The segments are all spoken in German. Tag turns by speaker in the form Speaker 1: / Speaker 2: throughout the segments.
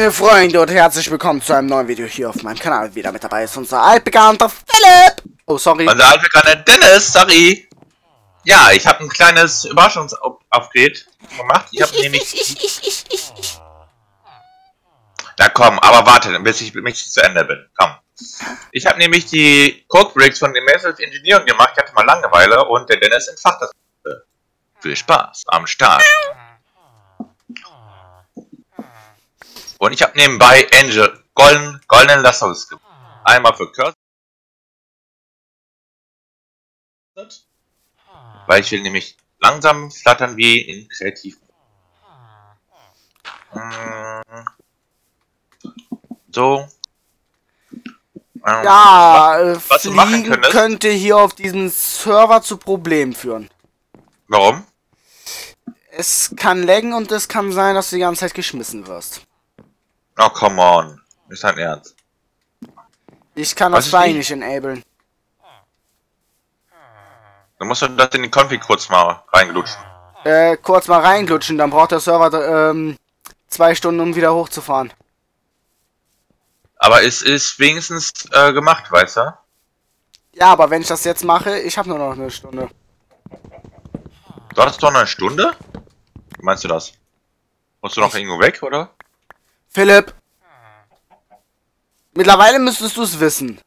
Speaker 1: meine Freunde und herzlich willkommen zu einem neuen Video hier auf meinem Kanal. Wieder mit dabei ist unser altbekannter Philipp. Oh, sorry.
Speaker 2: Unser altbekannter Dennis, sorry. Ja, ich habe ein kleines Überraschungsaufgerät gemacht. Ich habe nämlich... Na komm, aber warte, bis ich mich zu Ende bin. Komm. Ich habe nämlich die Code Breaks von Immersive Engineering gemacht. Ich hatte mal Langeweile und der Dennis entfacht das. Viel Spaß am Start. Und ich habe nebenbei Angel golden, goldenen Lassos gemacht. Einmal für Cursor. Weil ich will nämlich langsam flattern wie in Kreativ. Mm. So.
Speaker 1: Ähm, ja, was, was Fliegen könnte hier auf diesem Server zu Problemen führen.
Speaker 2: Warum?
Speaker 1: Es kann laggen und es kann sein, dass du die ganze Zeit geschmissen wirst.
Speaker 2: Oh, come on. Ist dein Ernst?
Speaker 1: Ich kann Was das Bein nicht enablen.
Speaker 2: Dann musst du das in den Config kurz mal reinglutschen.
Speaker 1: Äh, kurz mal reinglutschen, dann braucht der Server ähm, zwei Stunden, um wieder hochzufahren.
Speaker 2: Aber es ist wenigstens äh, gemacht, weißt du?
Speaker 1: Ja, aber wenn ich das jetzt mache, ich habe nur noch eine Stunde.
Speaker 2: Du hattest doch noch eine Stunde? Wie meinst du das? Musst du noch ich irgendwo weg, oder?
Speaker 1: Philipp! Mittlerweile müsstest du es wissen.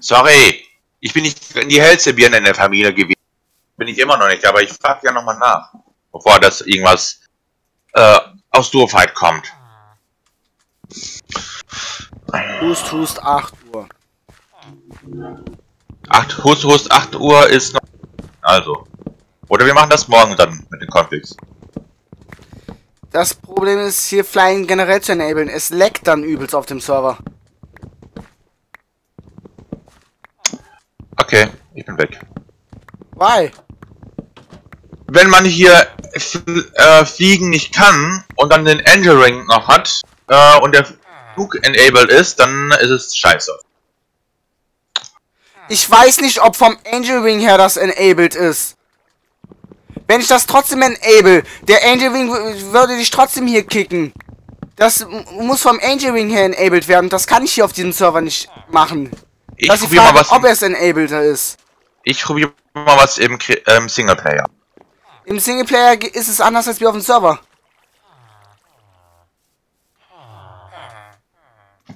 Speaker 2: Sorry, ich bin nicht die hellste Birne in der Familie gewesen. Bin ich immer noch nicht, aber ich frage ja nochmal nach. Bevor das irgendwas äh, aus Doofheit kommt.
Speaker 1: Hust, Hust, 8 Uhr.
Speaker 2: 8, Hust, Hust, 8 Uhr ist noch... Also. Oder wir machen das morgen dann mit den Configs.
Speaker 1: Das Problem ist, hier Flying generell zu enablen. Es leckt dann übelst auf dem Server.
Speaker 2: Okay, ich bin weg.
Speaker 1: Why?
Speaker 2: Wenn man hier äh, fliegen nicht kann und dann den Angel Ring noch hat äh, und der Flug enabled ist, dann ist es scheiße.
Speaker 1: Ich weiß nicht, ob vom Angel Ring her das enabled ist. Wenn ich das trotzdem enable, der Angel Wing würde dich trotzdem hier kicken. Das muss vom Angel Wing her enabled werden. Das kann ich hier auf diesem Server nicht machen. Ich das probiere mal was. Ob es enabled ist.
Speaker 2: Ich probiere mal was im ähm, Singleplayer.
Speaker 1: Im Singleplayer ist es anders als wie auf dem Server.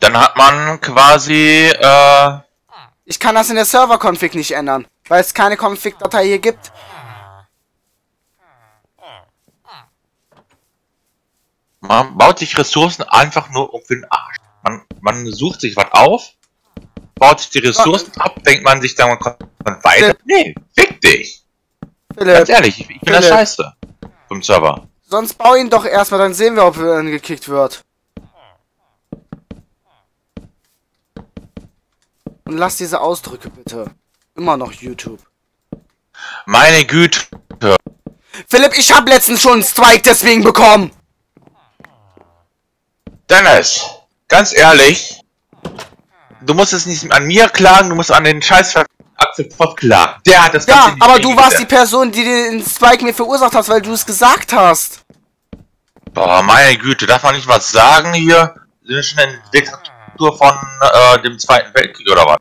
Speaker 2: Dann hat man quasi. Äh
Speaker 1: ich kann das in der Server-Config nicht ändern, weil es keine Config-Datei hier gibt.
Speaker 2: Man baut sich Ressourcen einfach nur um für den Arsch. Man, man sucht sich was auf, baut sich die Ressourcen ab, denkt man sich dann, man kommt weiter. Nee, fick dich! Philipp. Ganz ehrlich, ich, ich bin das scheiße. Vom Server.
Speaker 1: Sonst bau ihn doch erstmal, dann sehen wir, ob er gekickt wird. Und lass diese Ausdrücke bitte. Immer noch YouTube.
Speaker 2: Meine Güte.
Speaker 1: Philipp, ich hab letztens schon einen Strike deswegen bekommen.
Speaker 2: Dennis, ganz ehrlich, du musst es nicht an mir klagen, du musst an den scheiß Axel Pott klagen. Der hat das
Speaker 1: Ja, Ganze aber du warst die Person, die den Spike mir verursacht hast, weil du es gesagt hast.
Speaker 2: Boah, meine Güte, darf man nicht was sagen hier? Sind wir schon in Diktatur von äh, dem Zweiten Weltkrieg oder was?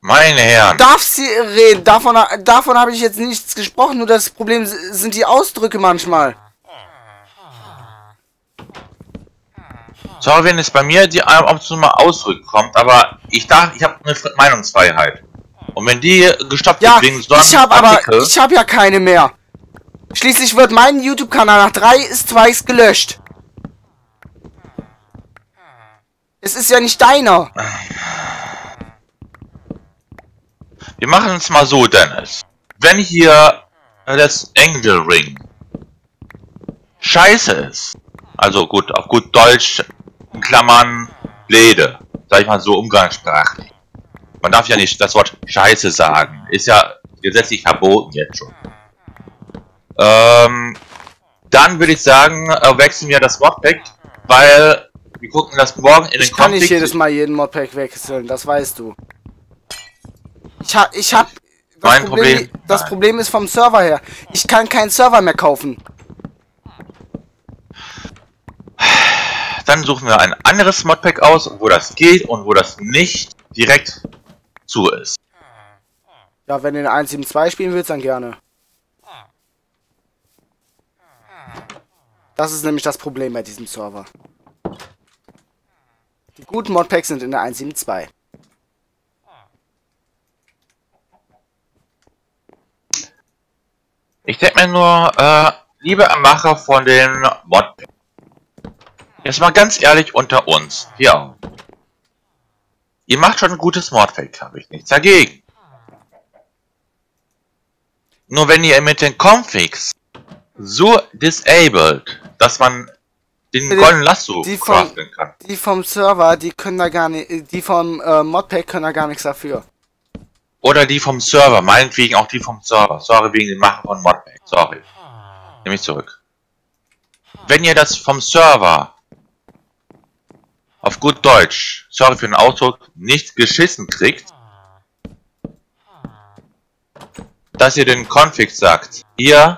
Speaker 2: Meine Herren.
Speaker 1: Darf sie reden? Davon, davon habe ich jetzt nichts gesprochen, nur das Problem sind die Ausdrücke manchmal.
Speaker 2: Sorry, wenn es bei mir die zu mal ausrückt aber ich dachte, ich habe eine Meinungsfreiheit. Und wenn die gestoppt
Speaker 1: ja, wird wegen so ich habe aber ich habe ja keine mehr. Schließlich wird mein YouTube-Kanal nach drei Strikes gelöscht. Es ist ja nicht deiner.
Speaker 2: Wir machen es mal so, Dennis. Wenn hier das Angel Ring scheiße ist, also gut, auf gut Deutsch in Klammern Läde, sag ich mal so umgangssprachlich. Man darf ja nicht das Wort Scheiße sagen. Ist ja gesetzlich verboten jetzt schon. Ähm, dann würde ich sagen, äh, wechseln wir das Modpack, weil wir gucken das morgen in
Speaker 1: den Ich kann nicht jedes Mal jeden Modpack wechseln, das weißt du. Ich hab, ich hab, das
Speaker 2: mein Problem, Problem
Speaker 1: das Problem ist vom Server her. Ich kann keinen Server mehr kaufen.
Speaker 2: Dann suchen wir ein anderes Modpack aus, wo das geht und wo das nicht direkt zu ist.
Speaker 1: Ja, wenn du in 1.7.2 spielen willst, dann gerne. Das ist nämlich das Problem bei diesem Server. Die guten Modpacks sind in der 1.7.2.
Speaker 2: Ich denke mir nur, äh, liebe Macher von den Modpacks, jetzt mal ganz ehrlich unter uns, ja. Ihr macht schon ein gutes Modpack, habe ich nichts dagegen. Nur wenn ihr mit den Configs so disabled, dass man den
Speaker 1: Die-
Speaker 2: goldenen Lasso
Speaker 1: die
Speaker 2: craften kann.
Speaker 1: Die vom Server, die können da gar nicht, die vom äh, Modpack können da gar nichts dafür.
Speaker 2: Oder die vom Server, meinetwegen auch die vom Server. Sorry wegen dem Machen von Modpack. Sorry. Nehme ich zurück. Wenn ihr das vom Server auf gut Deutsch, sorry für den Ausdruck, nicht geschissen kriegt, dass ihr den Config sagt, ihr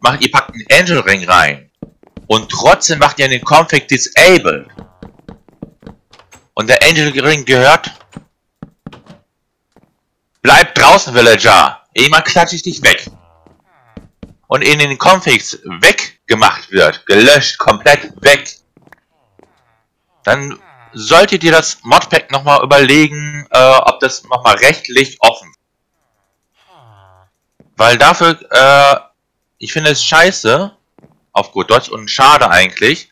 Speaker 2: macht, ihr packt einen Angel Ring rein. Und trotzdem macht ihr den Config disabled. Und der Angel Ring gehört. Bleib draußen, Villager! Jemand klatsche ich dich weg. Und in den Configs weggemacht wird, gelöscht, komplett weg, dann solltet ihr das Modpack nochmal überlegen, äh, ob das nochmal rechtlich offen ist. Weil dafür, äh, ich finde es scheiße, auf gut Deutsch, und schade eigentlich,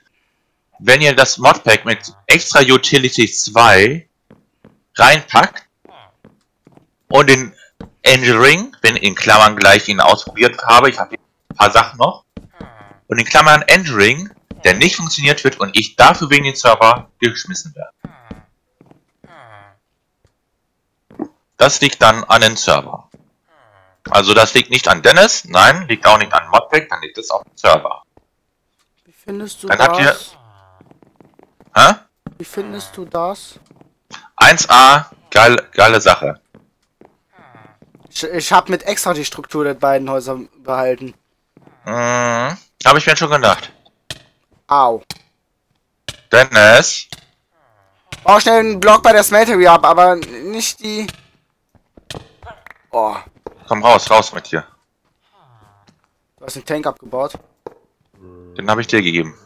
Speaker 2: wenn ihr das Modpack mit extra Utility 2 reinpackt und den Angel Ring, wenn in Klammern gleich ihn ausprobiert habe, ich habe ein paar Sachen noch, und in Klammern Angel Ring, der nicht funktioniert wird und ich dafür wegen den Server geschmissen werde. Das liegt dann an den Server. Also das liegt nicht an Dennis, nein, liegt auch nicht an Modpack, dann liegt es auf dem Server.
Speaker 1: Wie findest du
Speaker 2: Dann habt ihr-
Speaker 1: das?
Speaker 2: Hä?
Speaker 1: Wie findest du das?
Speaker 2: 1A, geil, geile Sache.
Speaker 1: Ich, ich habe mit extra die Struktur der beiden Häuser behalten.
Speaker 2: Mhm, habe ich mir schon gedacht.
Speaker 1: Au.
Speaker 2: Dennis,
Speaker 1: Bau schnell einen Block bei der Smeltery ab, aber nicht die... Oh,
Speaker 2: komm raus, raus mit dir.
Speaker 1: du hast den Tank abgebaut.
Speaker 2: Den habe ich dir gegeben.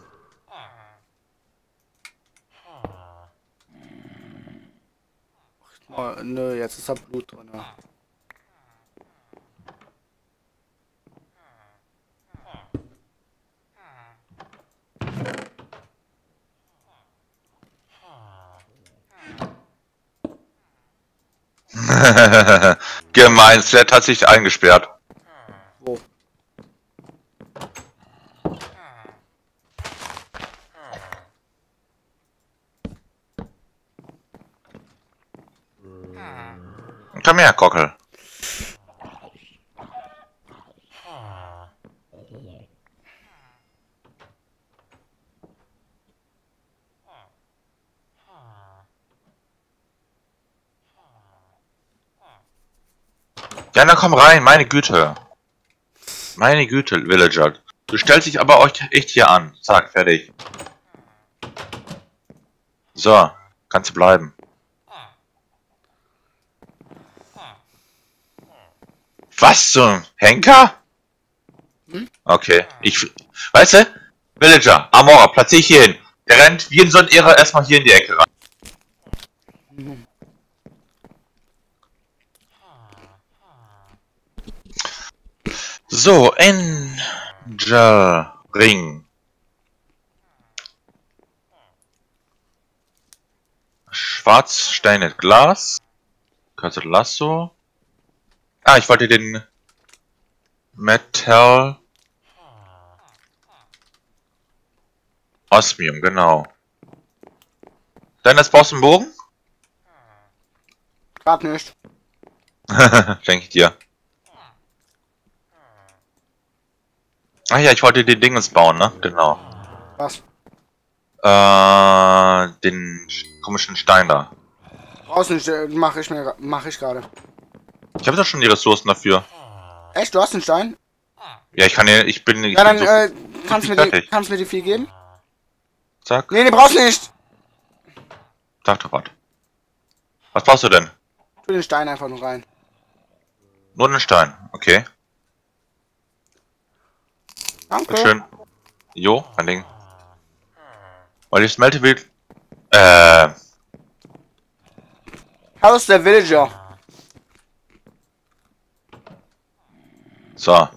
Speaker 1: Oh, nö, jetzt ist da Blut drin.
Speaker 2: Gemein, Sled hat sich eingesperrt.
Speaker 1: Wo?
Speaker 2: Komm her, Kockel. Ja, dann komm rein, meine Güte. Meine Güte, Villager. Du stellst dich aber euch echt hier an. Zack, fertig. So, kannst du bleiben. Was zum Henker? Okay, ich... Weißt du? Villager, Amora, platziere ich hier hin. Der rennt wie ein so ein Irrer erstmal hier in die Ecke rein. So, Angel Ring. Schwarzsteinet Glas. Cursed Lasso. Ah, ich wollte den Metal Osmium, genau. Dennis, brauchst du einen Bogen?
Speaker 1: Grad nicht.
Speaker 2: Denke ich dir. Ah ja, ich wollte den Dingens bauen, ne? Genau.
Speaker 1: Was?
Speaker 2: Äh, den komischen Stein da.
Speaker 1: Brauchst nicht, äh, mach ich mir, mach ich gerade.
Speaker 2: Ich habe doch schon die Ressourcen dafür.
Speaker 1: Echt, du hast einen Stein?
Speaker 2: Ja, ich kann ja, ich bin, ich
Speaker 1: Ja, dann
Speaker 2: bin so,
Speaker 1: äh, kannst
Speaker 2: bin
Speaker 1: mir die,
Speaker 2: fertig.
Speaker 1: kannst mir die viel geben?
Speaker 2: Zack.
Speaker 1: Nee, die brauchst du nicht.
Speaker 2: Sag doch was. Was brauchst du denn?
Speaker 1: Tu den Stein einfach nur rein.
Speaker 2: Nur einen Stein. Okay.
Speaker 1: Danke.
Speaker 2: Schön. Jo, ein Ding. Weil ich smelte will. Äh.
Speaker 1: How's der Villager?
Speaker 2: So.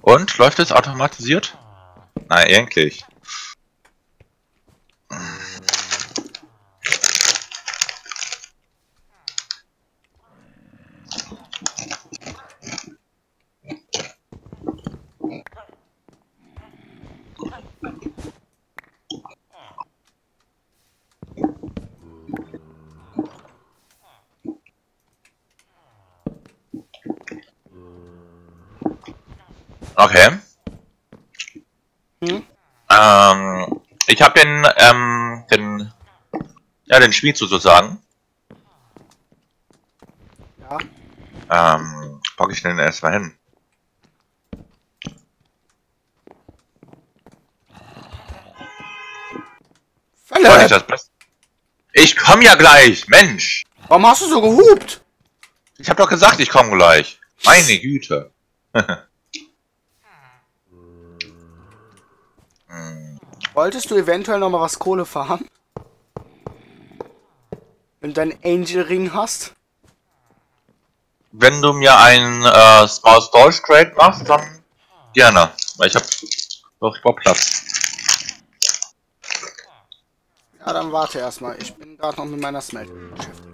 Speaker 2: Und läuft es automatisiert? Nein, eigentlich. Okay.
Speaker 1: Hm?
Speaker 2: Ähm, ich habe den, ähm, den, ja, den Schmied sozusagen.
Speaker 1: Ja.
Speaker 2: Ähm, packe ich den erstmal hin.
Speaker 1: Philipp,
Speaker 2: das Ich komm ja gleich, Mensch!
Speaker 1: warum hast du so gehupt?
Speaker 2: Ich hab doch gesagt, ich komme gleich. Meine Güte.
Speaker 1: Wolltest du eventuell noch mal was Kohle fahren? Wenn du deinen Angel Ring hast?
Speaker 2: Wenn du mir ein äh, Small Storage Crate machst, dann gerne. Weil ich hab doch brauch Platz.
Speaker 1: Ja, dann warte erstmal. Ich bin gerade noch mit meiner Smeltery beschäftigt.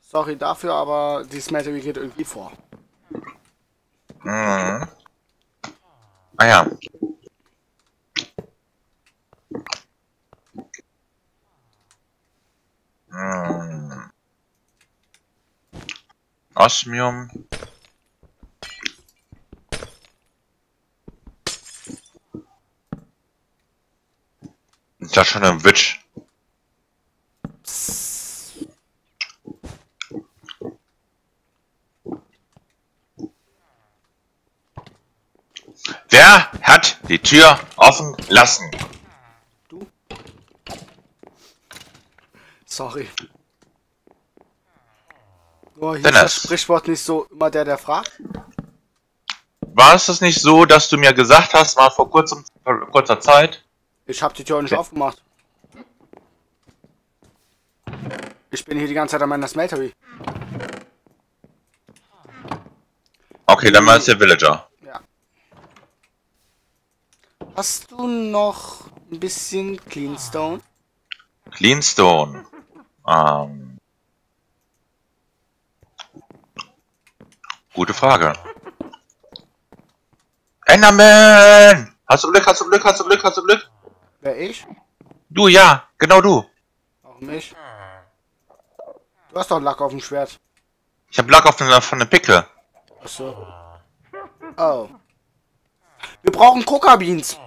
Speaker 1: Sorry dafür, aber die Smeltery geht irgendwie vor.
Speaker 2: Mhm. Ah ja. Osmium. Ist das schon ein Witch? Wer hat die Tür offen lassen?
Speaker 1: Sorry. Nur ist
Speaker 2: Dennis.
Speaker 1: das Sprichwort nicht so immer der, der fragt.
Speaker 2: War es das nicht so, dass du mir gesagt hast, mal vor kurzem, vor kurzer Zeit?
Speaker 1: Ich hab die Tür nicht
Speaker 2: Ja.
Speaker 1: aufgemacht. Ich bin hier die ganze Zeit an meiner Smeltery.
Speaker 2: Okay, dann war es der Villager.
Speaker 1: Ja. Hast du noch ein bisschen Cleanstone?
Speaker 2: Cleanstone. Ähm. Gute Frage. Enderman! Hast du Glück, hast du Glück, hast du Glück, hast du Glück?
Speaker 1: Wer ich?
Speaker 2: Du, ja, genau du.
Speaker 1: Warum nicht? Du hast doch Lack auf dem Schwert.
Speaker 2: Ich hab Lack auf eine, von der Picke.
Speaker 1: Achso. Oh. Wir brauchen Coca Beans.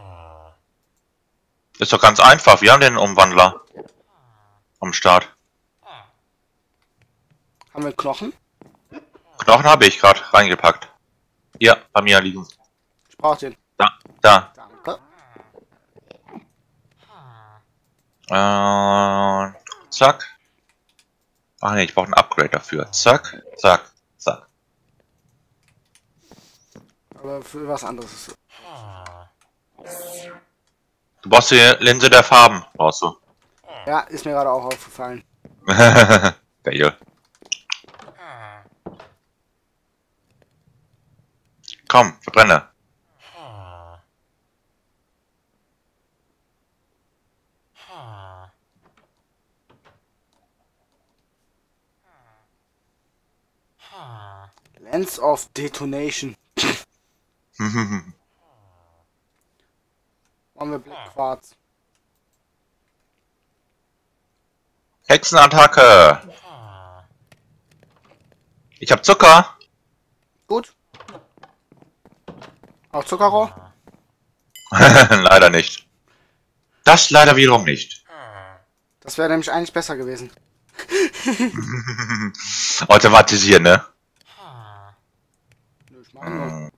Speaker 2: Ist doch ganz einfach, wir haben den Umwandler. Am Start.
Speaker 1: Haben wir Knochen?
Speaker 2: Knochen habe ich gerade reingepackt. Hier, bei mir liegen.
Speaker 1: Ich brauch den.
Speaker 2: Da, da.
Speaker 1: Danke.
Speaker 2: Äh, zack. Ach nee, ich brauche ein Upgrade dafür. Zack, zack, zack.
Speaker 1: Aber für was anderes ist es.
Speaker 2: Du brauchst die Linse der Farben, brauchst du.
Speaker 1: Ja, ist mir gerade auch aufgefallen.
Speaker 2: Geil. Komm, verbrenne.
Speaker 1: Lens of Detonation. Machen wir Black Quartz.
Speaker 2: Hexenattacke. Ich hab Zucker.
Speaker 1: Gut. Auch Zuckerrohr?
Speaker 2: leider nicht. Das leider wiederum nicht.
Speaker 1: Das wäre nämlich eigentlich besser gewesen.
Speaker 2: Automatisieren, ne? Hm.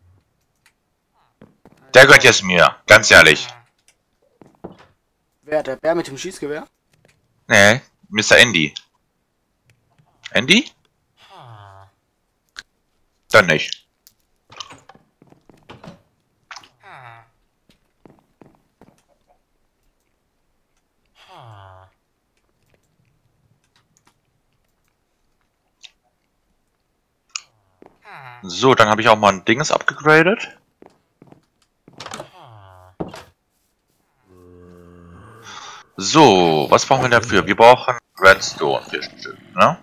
Speaker 2: Der gehört jetzt mir, ganz ehrlich.
Speaker 1: Wer? Der Bär mit dem Schießgewehr?
Speaker 2: Nee, Mr. Andy. Andy? Dann nicht. So, dann habe ich auch mal ein Dinges abgegradet. So, was brauchen wir dafür? Wir brauchen Redstone, vier Stück, ne?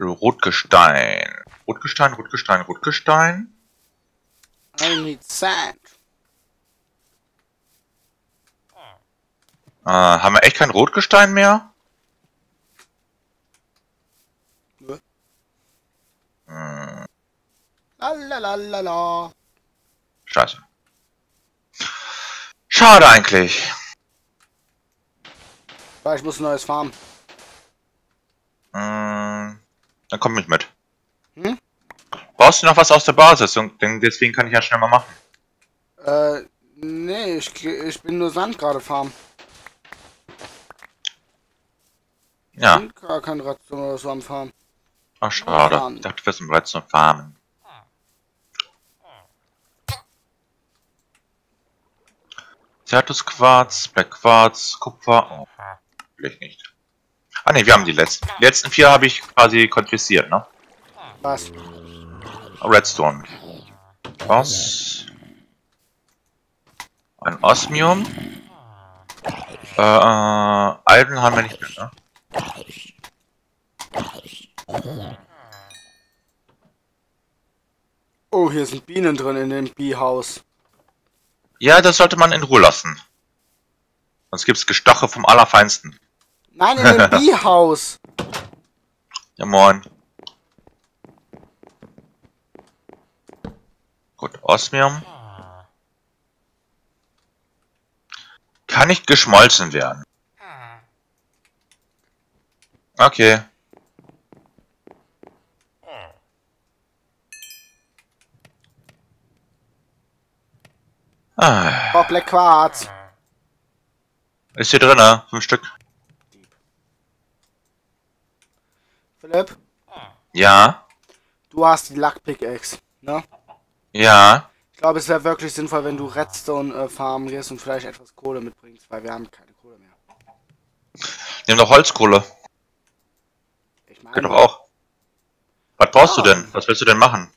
Speaker 2: Rotgestein. Rotgestein, Rotgestein, Rotgestein.
Speaker 1: I need sand.
Speaker 2: Äh, haben wir echt kein Rotgestein mehr? Hm,
Speaker 1: Lalalala.
Speaker 2: scheiße. Schade eigentlich.
Speaker 1: Ich muss ein neues Farm.
Speaker 2: Hm, dann komm mit mit.
Speaker 1: Hm?
Speaker 2: Brauchst du noch was aus der Basis? Und deswegen kann ich ja schnell mal machen.
Speaker 1: Äh, nee, ich, ich bin nur Sand gerade farm.
Speaker 2: Ja,
Speaker 1: Und gar kein Redstone oder so am Farm.
Speaker 2: Ach schade.
Speaker 1: Farmen.
Speaker 2: Ich dachte, du wirst im Redstone farmen. Certus Quarz, Black Quarz, Kupfer. Oh, vielleicht nicht. Ah ne, wir haben die letzten. Die letzten vier habe ich quasi konfisziert, ne?
Speaker 1: Was?
Speaker 2: Redstone. Was? Ein Osmium. Äh, äh, Eisen haben wir nicht mehr, ne?
Speaker 1: Oh, hier sind Bienen drin in dem Biehaus.
Speaker 2: Ja, das sollte man in Ruhe lassen. Sonst gibt's Gestoche vom Allerfeinsten.
Speaker 1: Nein, in dem Biehaus.
Speaker 2: Ja, moin. Gut, Osmium. Kann nicht geschmolzen werden. Okay. Ah,
Speaker 1: Oh, Black Quarz.
Speaker 2: ist hier drinne, fünf Stück.
Speaker 1: Philipp,
Speaker 2: Ja,
Speaker 1: du hast die Luck Pickaxe, ne?
Speaker 2: ja.
Speaker 1: Ich glaube, es wäre wirklich sinnvoll, wenn du Redstone äh, farmen gehst und vielleicht etwas Kohle mitbringst, weil wir haben keine Kohle mehr.
Speaker 2: Nimm doch Holzkohle.
Speaker 1: Ich
Speaker 2: Geht
Speaker 1: meine,
Speaker 2: doch auch. Was brauchst
Speaker 1: Ah.
Speaker 2: du denn? Was willst du denn machen?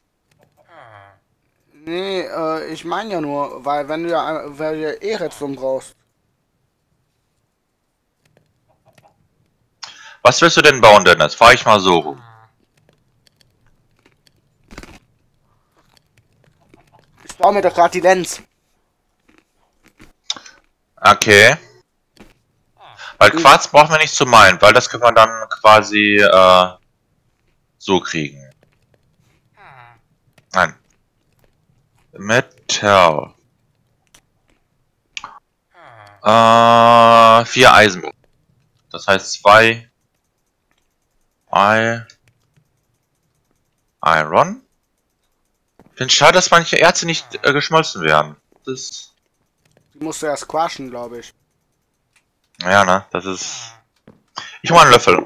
Speaker 1: Nee, äh, ich meine ja nur, weil wenn du ja, weil du ja eh Redstone brauchst.
Speaker 2: Was willst du denn bauen, Dennis? Fahr ich mal so rum.
Speaker 1: Ich baue mir doch gerade die Lens.
Speaker 2: Okay. Weil Quarz brauchen wir nicht zu malen, weil das können wir dann quasi äh, so kriegen. Nein. Metall. Äh, vier Eisen. Das heißt zwei I Iron. Ich finde schade, dass manche Erze nicht äh, geschmolzen werden. Das
Speaker 1: Die musst du erst quaschen, glaube ich.
Speaker 2: Ja, ne? Das ist. Ich hol mal einen Löffel.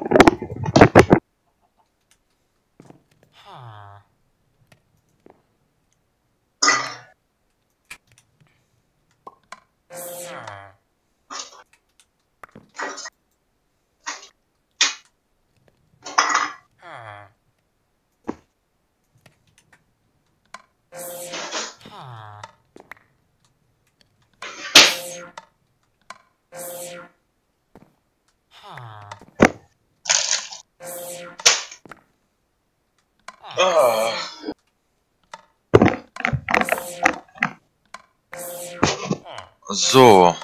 Speaker 2: So.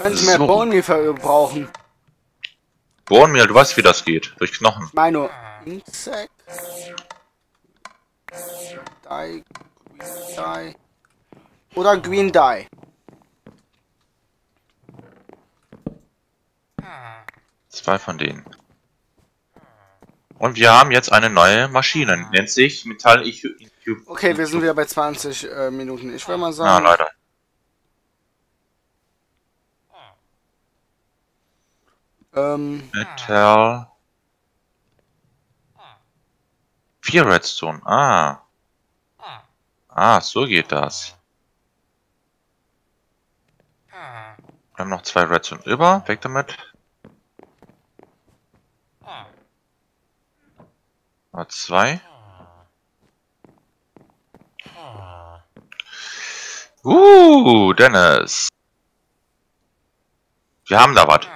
Speaker 1: Könnte mehr Meal verbrauchen.
Speaker 2: Bohnenmehl, du weißt, wie das geht. Durch Knochen.
Speaker 1: Ich meine nur Insect. Dye, Green Dye. Oder Green Dye.
Speaker 2: Zwei von denen. Und wir haben jetzt eine neue Maschine. Nennt sich Metall IQ.
Speaker 1: Okay, wir sind wieder bei 20 äh, Minuten. Ich würde mal
Speaker 2: Ah,
Speaker 1: sagen.
Speaker 2: leider.
Speaker 1: ähm,
Speaker 2: Metall. Vier Redstone. Ah. Ah, so geht das. Wir haben noch zwei Redstone über. Weg damit. Mal zwei. Uh, Dennis. Wir haben da was.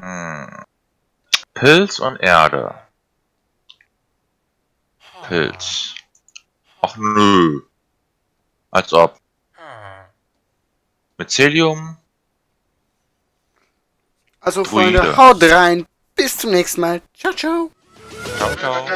Speaker 2: Hm. Pilz und Erde. Pilz. Ach nö. Als ob. Mit Celium.
Speaker 1: Also
Speaker 2: Druide.
Speaker 1: Freunde, haut rein. Bis zum nächsten Mal. Ciao, ciao.
Speaker 2: Ciao, ciao.